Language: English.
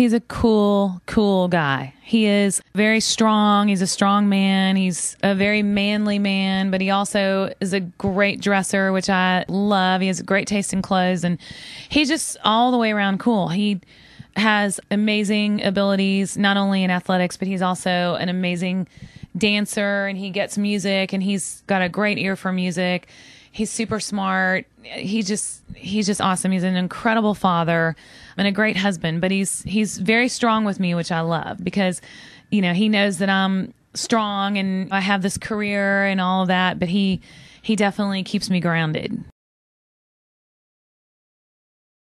He's a cool, cool guy. He is very strong. He's a strong man. He's a very manly man, but he also is a great dresser, which I love. He has great taste in clothes and he's just all the way around cool. He has amazing abilities, not only in athletics, but he's also an amazing dancer and he gets music and he's got a great ear for music. He's super smart. He just he's just awesome. He's an incredible father and a great husband, but he's he's very strong with me, which I love because you know, he knows that I'm strong and I have this career and all of that, but he he definitely keeps me grounded.